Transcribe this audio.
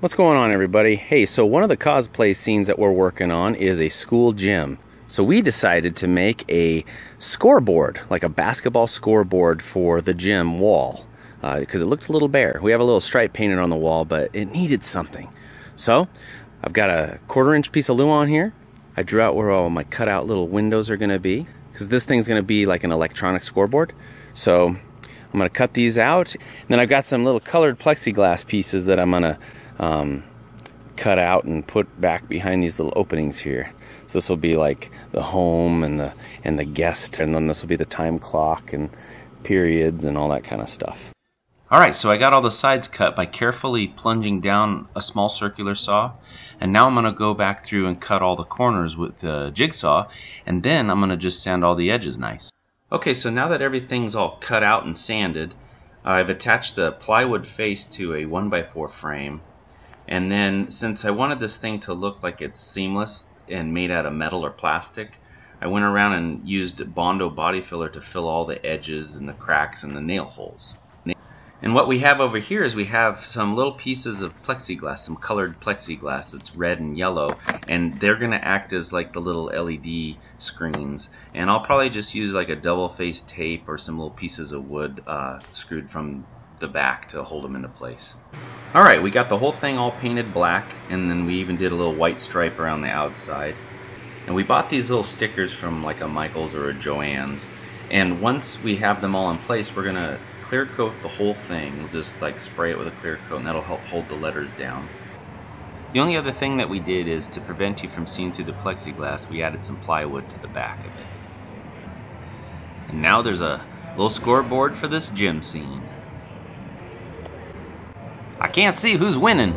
What's going on everybody? Hey, so one of the cosplay scenes that we're working on is a school gym. So we decided to make a scoreboard, like a basketball scoreboard for the gym wall, because uh, it looked a little bare. We have a little stripe painted on the wall, but it needed something. So I've got a quarter inch piece of luan here. I drew out where all my cutout little windows are gonna be, because this thing's gonna be like an electronic scoreboard. So I'm gonna cut these out. And then I've got some little colored plexiglass pieces that I'm gonna um, cut out and put back behind these little openings here. So this will be like the home and the and the guest, and then this will be the time clock and periods and all that kind of stuff. All right, so I got all the sides cut by carefully plunging down a small circular saw, and now I'm going to go back through and cut all the corners with the jigsaw, and then I'm going to just sand all the edges nice. Okay, so now that everything's all cut out and sanded, I've attached the plywood face to a 1x4 frame and then since I wanted this thing to look like it's seamless and made out of metal or plastic, I went around and used Bondo body filler to fill all the edges and the cracks and the nail holes. And what we have over here is we have some little pieces of plexiglass, some colored plexiglass that's red and yellow, and they're going to act as like the little LED screens. And I'll probably just use like a double face tape or some little pieces of wood uh, screwed from the back to hold them into place. Alright, we got the whole thing all painted black, and then we even did a little white stripe around the outside. And we bought these little stickers from like a Michael's or a Joann's. And once we have them all in place, we're going to clear coat the whole thing. We'll just like spray it with a clear coat, and that'll help hold the letters down. The only other thing that we did is to prevent you from seeing through the plexiglass, we added some plywood to the back of it. And now there's a little scoreboard for this gym scene. Can't see who's winning.